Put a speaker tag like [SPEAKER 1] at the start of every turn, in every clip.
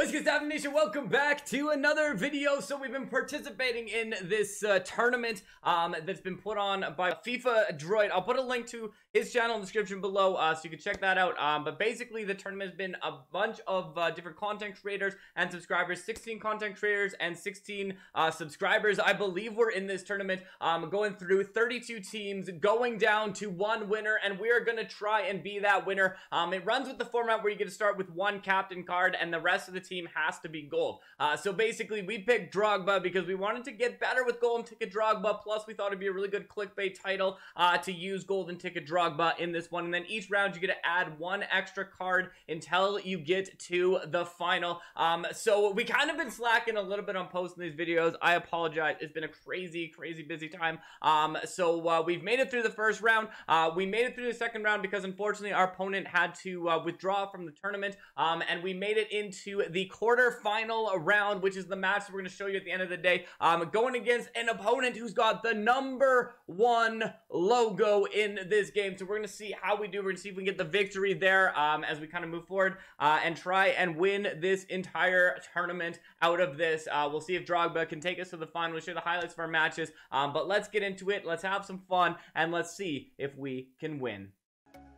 [SPEAKER 1] What's good, Stopde Nation? Welcome back to another video. So we've been participating in this uh, tournament um, that's been put on by FIFA Droid. I'll put a link to his channel in the description below uh, so you can check that out. Um, but basically, the tournament has been a bunch of uh, different content creators and subscribers. 16 content creators and 16 uh, subscribers. I believe we're in this tournament um, going through 32 teams, going down to one winner, and we are going to try and be that winner. Um, it runs with the format where you get to start with one captain card and the rest of the the team has to be gold. Uh, so basically, we picked Drogba because we wanted to get better with Golden Ticket Drogba. Plus, we thought it'd be a really good clickbait title uh, to use Golden Ticket Drogba in this one. And then each round, you get to add one extra card until you get to the final. Um, so we kind of been slacking a little bit on posting these videos. I apologize. It's been a crazy, crazy busy time. Um, so uh, we've made it through the first round. Uh, we made it through the second round because unfortunately our opponent had to uh, withdraw from the tournament. Um, and we made it into the quarterfinal round, which is the match we're going to show you at the end of the day. Um, going against an opponent who's got the number one logo in this game. So we're going to see how we do. We're going to see if we can get the victory there um, as we kind of move forward uh, and try and win this entire tournament out of this. Uh, we'll see if Drogba can take us to the final. We'll show the highlights of our matches. Um, but let's get into it. Let's have some fun and let's see if we can win.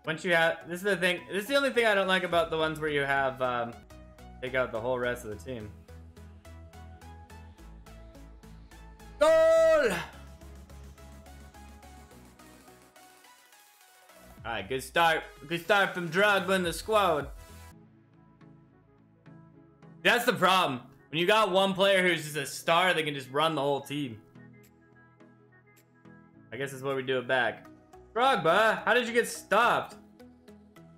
[SPEAKER 1] Once you have, this is the thing, this is the only thing I don't like about the ones where you have, um, Take out the whole rest of the team. Goal! Alright, good start. Good start from Drogba in the squad. That's the problem. When you got one player who's just a star, they can just run the whole team. I guess that's what we do it back. Drogba, how did you get stopped?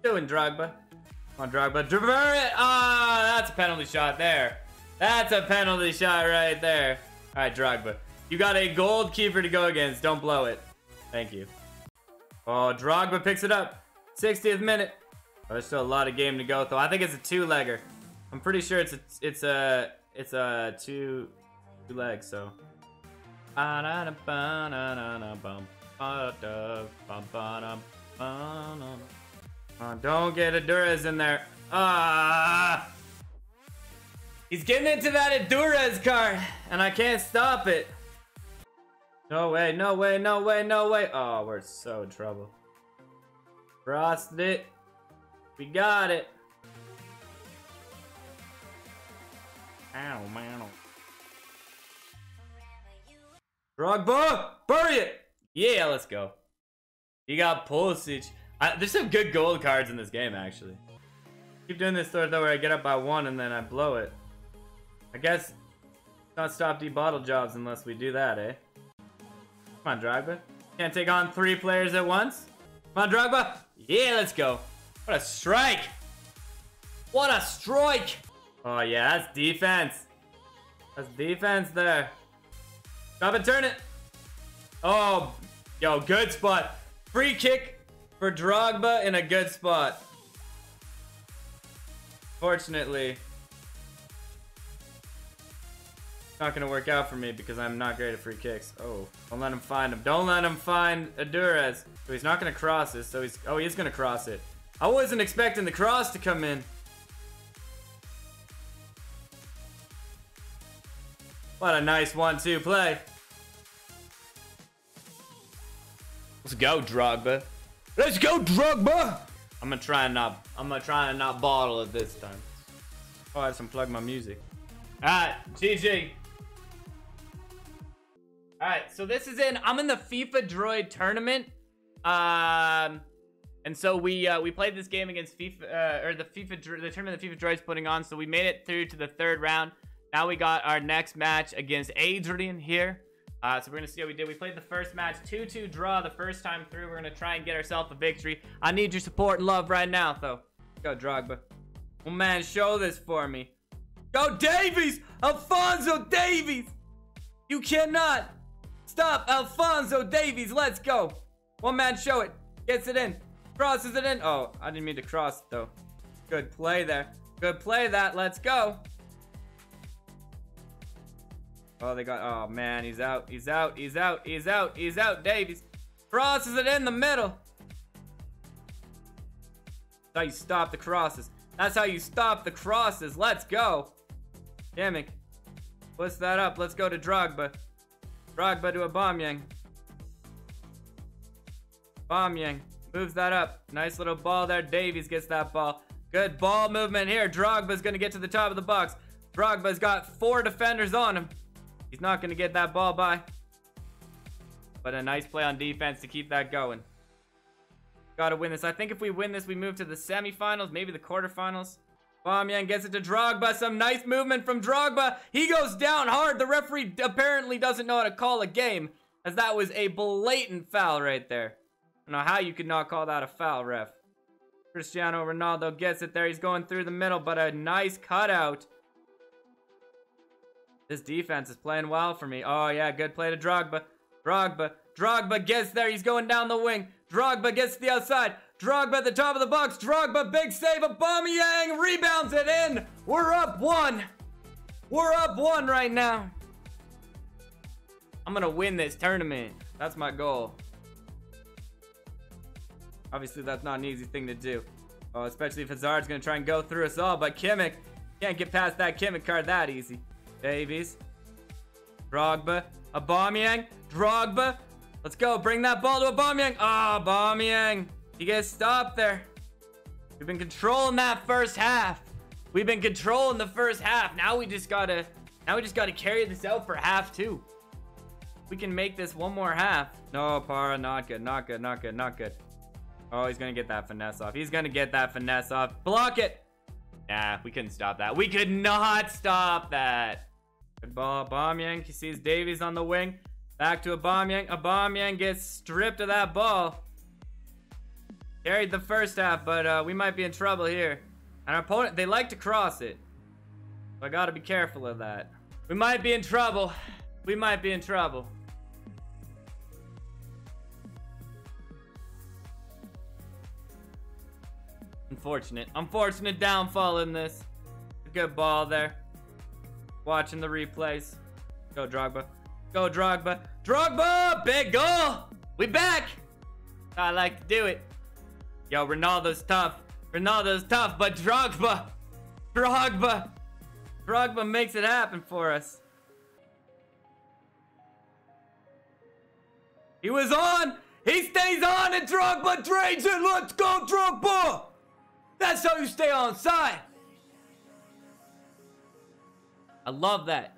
[SPEAKER 1] Doing Drogba. On, Drogba. It! Ah, that's a penalty shot there. That's a penalty shot right there. All right, Drogba. You got a gold keeper to go against. Don't blow it. Thank you. Oh, Drogba picks it up. 60th minute. Oh, there's still a lot of game to go, though. I think it's a two-legger. I'm pretty sure it's a it's a it's a two two legs. So. Oh, don't get Adurez in there. Ah! He's getting into that Adurez card, and I can't stop it. No way, no way, no way, no way. Oh, we're so in trouble. Crossed it. We got it. Ow, man. Drogba! Bury it! Yeah, let's go. You got Pulisic. I, there's some good gold cards in this game, actually. Keep doing this though where I get up by one and then I blow it. I guess not stop D bottle jobs unless we do that, eh? Come on, Drogba. Can't take on three players at once. Come on, Drogba. Yeah, let's go. What a strike. What a strike. Oh, yeah, that's defense. That's defense there. Stop and turn it. Oh, yo, good spot. Free kick for Drogba in a good spot. Fortunately, not gonna work out for me because I'm not great at free kicks. Oh, don't let him find him. Don't let him find Adurez. So he's not gonna cross this. So he's oh he's gonna cross it. I wasn't expecting the cross to come in. What a nice one-two play. Let's go, Drogba. Let's go, Drogba! I'm gonna try and not. I'm gonna try and not bottle it this time. Oh, I some plug my music. All right, GG. All right, so this is in. I'm in the FIFA Droid tournament. Um, and so we uh, we played this game against FIFA uh, or the FIFA the tournament the FIFA Droid's putting on. So we made it through to the third round. Now we got our next match against Adrian here. Uh, so we're going to see how we did. We played the first match, 2-2 draw the first time through. We're going to try and get ourselves a victory. I need your support and love right now, though. Go, Drogba. Oh, man, show this for me. Go, Davies! Alphonso Davies! You cannot stop Alphonso Davies. Let's go. One man, show it. Gets it in. Crosses it in. Oh, I didn't mean to cross though. Good play there. Good play that. Let's go. Oh, they got. Oh man, he's out. He's out. He's out. He's out. He's out. Davies crosses it in the middle. How you stop the crosses. That's how you stop the crosses. Let's go. Kimmich. Push that up. Let's go to Drogba. Drogba to Bomb Aubameyang moves that up. Nice little ball there. Davies gets that ball. Good ball movement here. Drogba's going to get to the top of the box. Drogba's got four defenders on him. He's not going to get that ball by. But a nice play on defense to keep that going. Got to win this. I think if we win this, we move to the semifinals, maybe the quarterfinals. Aubameyang gets it to Drogba. Some nice movement from Drogba. He goes down hard. The referee apparently doesn't know how to call a game, as that was a blatant foul right there. I don't know how you could not call that a foul, ref. Cristiano Ronaldo gets it there. He's going through the middle, but a nice cutout. This defense is playing well for me. Oh, yeah, good play to Drogba. Drogba. Drogba gets there. He's going down the wing. Drogba gets to the outside. Drogba at the top of the box. Drogba, big save. Aubameyang rebounds it in. We're up one. We're up one right now. I'm going to win this tournament. That's my goal. Obviously, that's not an easy thing to do. Oh, especially if Hazard's going to try and go through us all. But Kimmich can't get past that Kimmich card that easy. Davies. Drogba. Aubameyang. Drogba. Let's go. Bring that ball to Aubameyang. Ah, oh, Aubameyang. You guys stop there. We've been controlling that first half. We've been controlling the first half. Now we just gotta, now we just gotta carry this out for half two. We can make this one more half. No, Para, not good, not good, not good, not good. Oh, he's gonna get that finesse off. He's gonna get that finesse off. Block it. Nah, we couldn't stop that. We could not stop that. Good ball, Aubameyang. He sees Davies on the wing. Back to Aubameyang. Aubameyang gets stripped of that ball. Carried the first half, but uh, we might be in trouble here. And our opponent, they like to cross it. So I gotta be careful of that. We might be in trouble. We might be in trouble. Unfortunate. Unfortunate downfall in this. Good ball there. Watching the replays. Go Drogba. Go Drogba. Drogba! Big goal! We back! I like to do it. Yo, Ronaldo's tough. Ronaldo's tough, but Drogba. Drogba. Drogba makes it happen for us. He was on. He stays on and Drogba drains it. Let's go, Drogba. That's how you stay on side. I love that.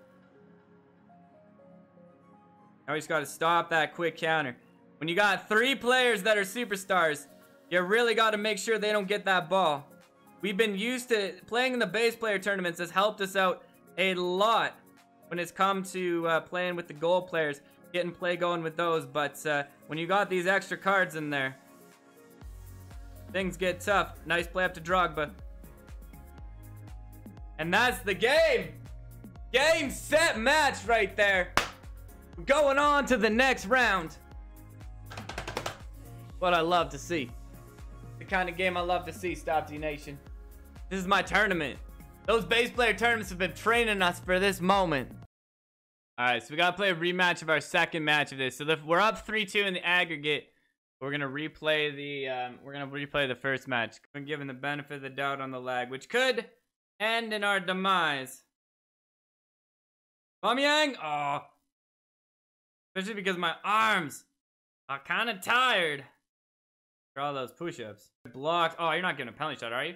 [SPEAKER 1] Now we just got to stop that quick counter. When you got three players that are superstars, you really got to make sure they don't get that ball. We've been used to playing in the base player tournaments has helped us out a lot when it's come to uh, playing with the goal players, getting play going with those. But uh, when you got these extra cards in there, things get tough. Nice play up to Drogba. And that's the game. Game, set, match right there. Going on to the next round. What I love to see. The kind of game I love to see, Stopde Nation. This is my tournament. Those base player tournaments have been training us for this moment. Alright, so we gotta play a rematch of our second match of this. So if we're up 3-2 in the aggregate. We're gonna replay the um, we're gonna replay the first match. Given the benefit of the doubt on the lag, which could end in our demise. Aubameyang, oh, especially because my arms are kind of tired. For all those push-ups. Blocked. Oh, you're not getting a penalty shot, are you?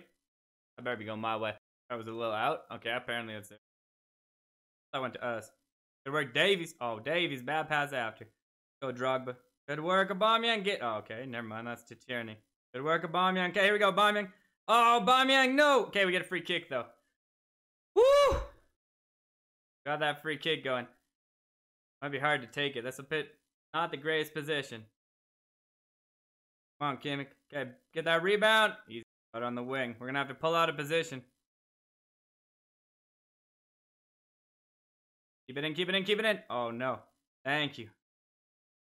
[SPEAKER 1] I better be going my way. That was a little out. Okay, apparently that's it. That went to us. Good work, Davies. Oh, Davies. Bad pass after. Go, Drogba. Good work, Aubameyang. Get. Oh, okay, never mind. That's to Tierney. Good work, Aubameyang. Okay, here we go, Aubameyang. Oh, Aubameyang, no. Okay, we get a free kick, though. Got that free kick going. Might be hard to take it. That's a bit not the greatest position. Come on, Kimmich. Okay, get that rebound. Easy. Out on the wing. We're going to have to pull out of position. Keep it in, keep it in, keep it in. Oh, no. Thank you.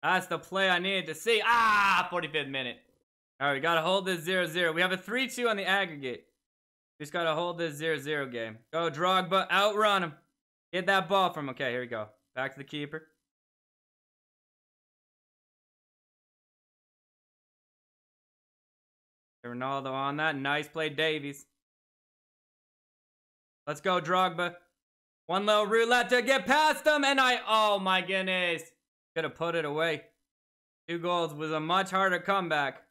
[SPEAKER 1] That's the play I needed to see. Ah, 45th minute. All right, we got to hold this 0-0. We have a 3-2 on the aggregate. We just got to hold this 0-0 game. Go, Drogba. Outrun him. Get that ball from Okay, here we go. Back to the keeper. Ronaldo on that. Nice play, Davies. Let's go, Drogba. One little roulette to get past them, and I, oh my goodness. Could have put it away. Two goals was a much harder comeback.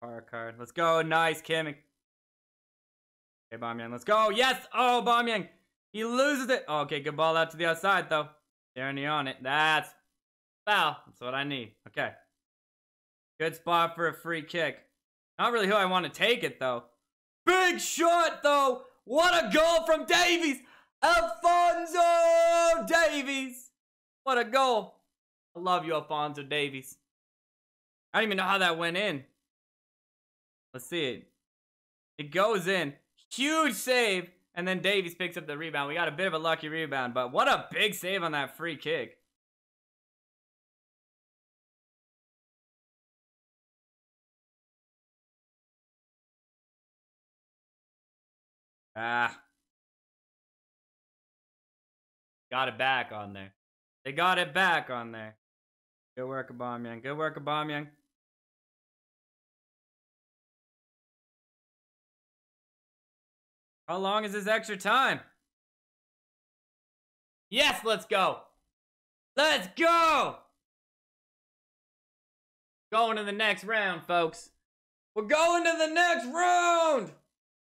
[SPEAKER 1] Far card. Let's go. Nice, Kimmich. Okay, Aubameyang. Let's go. Yes. Oh, Aubameyang. He loses it. Oh, okay, good ball out to the outside, though. Jeremy on it. That's foul. That's what I need. Okay. Good spot for a free kick. Not really who I want to take it, though. Big shot, though. What a goal from Davies. Alphonso Davies. What a goal. I love you, Alphonso Davies. I don't even know how that went in. Let's see it. It goes in. Huge save. And then Davies picks up the rebound. We got a bit of a lucky rebound, but what a big save on that free kick. Ah. Got it back on there. They got it back on there. Good work, Aubameyang. Good work, Aubameyang. How long is this extra time? Yes, let's go. Let's go. Going to the next round, folks. We're going to the next round.